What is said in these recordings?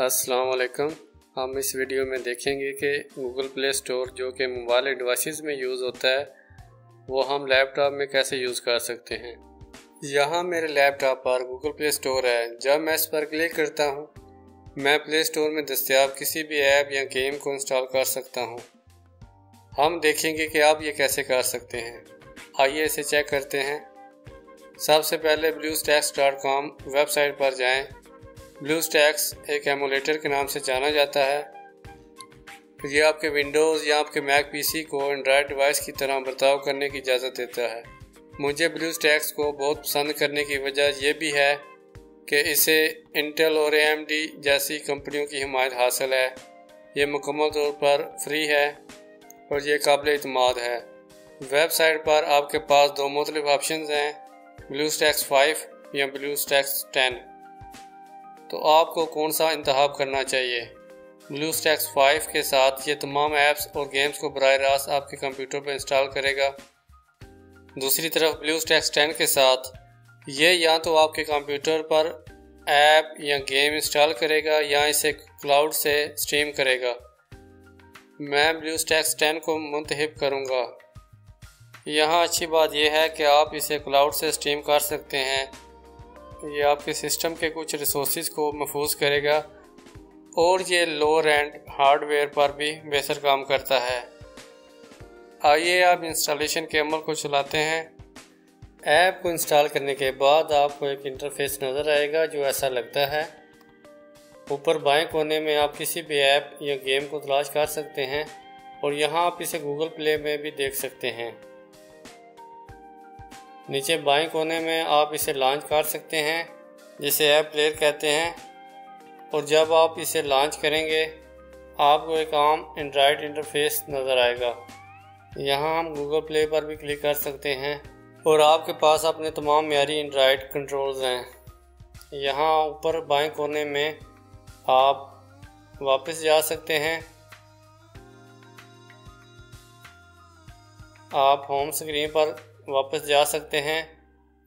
अस्सलाम वालेकुम हम इस वीडियो में देखेंगे कि गूगल प्ले स्टोर जो कि मोबाइल डिवाइसेस में यूज़ होता है, वो हम लैपटॉप में कैसे यूज़ कर सकते हैं। यहाँ मेरे लैपटॉप पर गूगल प्ले स्टोर है। जब मैं इस पर क्लिक करता हूँ, मैं प्ले स्टोर में दस्तियाब किसी भी ऐप या गेम को इंस्टॉल कर सकता हूँ। हम देखेंगे कि आप ये कैसे कर सकते हैं। आइए इसे चेक करते हैं। सबसे पहले ब्लू डॉट कॉम वेबसाइट पर जाएँ। ब्लू स्टैक्स एक एमुलेटर के नाम से जाना जाता है। ये आपके विंडोज़ या आपके मैक पीसी को एंड्रॉयड डिवाइस की तरह बर्ताव करने की इजाज़त देता है। मुझे ब्लू स्टैक्स को बहुत पसंद करने की वजह यह भी है कि इसे इंटेल और ए जैसी कंपनियों की हिमायत हासिल है। ये मुकम्मल तौर पर फ्री है और ये काबिल अतमाद है। वेबसाइट पर आपके पास दो मुख्तलिफ़ ऑप्शन हैं ब्लू स्टैक्स फाइव या ब्लू स्टैक्स टेन तो आपको कौन सा इंतखब करना चाहिए? ब्लू स्टैक्स फाइव के साथ ये तमाम ऐप्स और गेम्स को बर रास्त आपके कंप्यूटर पर इंस्टॉल करेगा। दूसरी तरफ़ ब्लू स्टैक्स टेन के साथ ये या तो आपके कंप्यूटर पर ऐप या गेम इंस्टॉल करेगा या इसे क्लाउड से स्ट्रीम करेगा। मैं ब्लू स्टैक्स टेन को मुंतहब करूँगा। यहाँ अच्छी बात यह है कि आप इसे क्लाउड से स्ट्रीम कर सकते हैं। ये आपके सिस्टम के कुछ रिसोर्स को महफूज करेगा और ये लो एंड हार्डवेयर पर भी बेहतर काम करता है। आइए आप इंस्टॉलेशन के अमल को चलाते हैं। ऐप को इंस्टॉल करने के बाद आपको एक इंटरफेस नज़र आएगा जो ऐसा लगता है। ऊपर बाएँ कोने में आप किसी भी ऐप या गेम को तलाश कर सकते हैं और यहाँ आप इसे गूगल प्ले में भी देख सकते हैं। नीचे बाएँ कोने में आप इसे लॉन्च कर सकते हैं, जिसे ऐप प्लेयर कहते हैं। और जब आप इसे लॉन्च करेंगे, आपको एक आम एंड्राइड इंटरफेस नज़र आएगा। यहाँ हम गूगल प्ले पर भी क्लिक कर सकते हैं। और आपके पास अपने तमाम मीरी एंड्राइड कंट्रोल्स हैं। यहाँ ऊपर बाएँ कोने में आप वापस जा सकते हैं। आप होम स्क्रीन पर वापस जा सकते हैं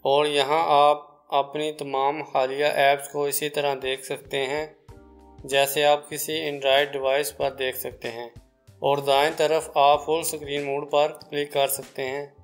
और यहाँ आप अपनी तमाम हालिया ऐप्स को इसी तरह देख सकते हैं, जैसे आप किसी एंड्राइड डिवाइस पर देख सकते हैं। और दाएँ तरफ़ आप फुल स्क्रीन मोड पर क्लिक कर सकते हैं।